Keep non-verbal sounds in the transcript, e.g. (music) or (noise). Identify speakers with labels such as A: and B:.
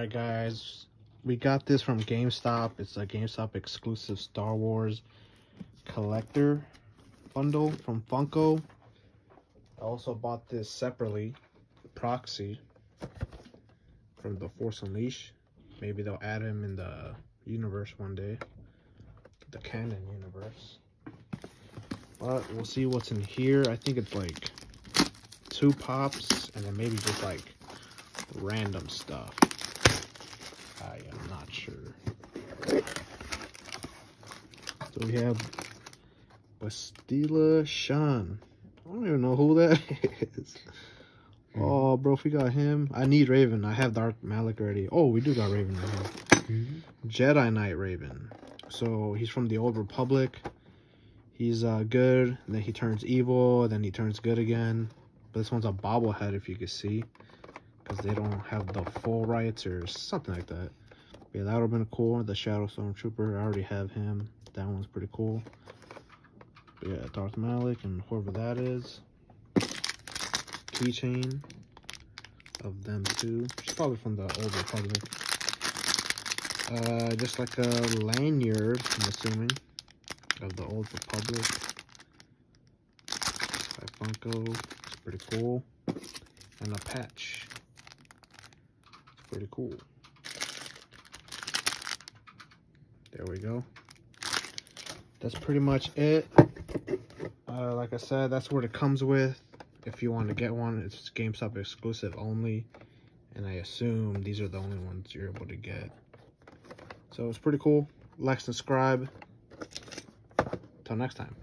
A: Alright guys, we got this from GameStop. It's a GameStop exclusive Star Wars collector bundle from Funko. I also bought this separately, Proxy, from the Force Unleashed. Maybe they'll add him in the universe one day, the canon universe. But we'll see what's in here. I think it's like two pops and then maybe just like random stuff. I am not sure. So we have Bastila Shan. I don't even know who that (laughs) is. Mm. Oh, bro, if we got him. I need Revan. I have Darth Malak already. Oh, we do got Revan now. Mm -hmm. Jedi Knight Revan. So he's from the Old Republic. He's uh, good, then he turns evil, then he turns good again. But this one's a bobblehead, if you can see. Because they don't have the full rights or something like that. Yeah, that would have been cool. The Shadow Stormtrooper, I already have him. That one's pretty cool. But yeah, Darth Malak and whoever that is. Keychain of them two. She's probably from the Old Republic. Uh, just like a lanyard, I'm assuming, of the Old Republic. By Funko. It's pretty cool. And a patch. It's pretty cool. There we go. That's pretty much it. Uh, like I said, that's what it comes with. If you want to get one, it's GameStop exclusive only. And I assume these are the only ones you're able to get. So it's pretty cool. Like, subscribe. Till next time.